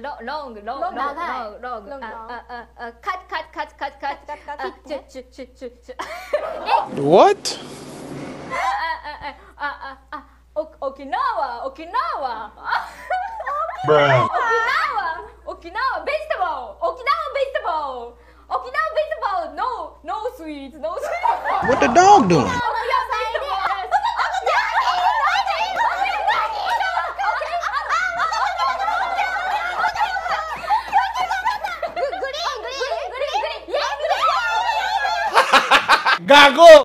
long, long, long, long, long, long, cut, cut, cut, cut, cut. What? Okinawa, Okinawa. Okinawa, Okinawa vegetable, Okinawa vegetable, Okinawa vegetable. No, no sweets, no sweets. What the dog doing? Gago!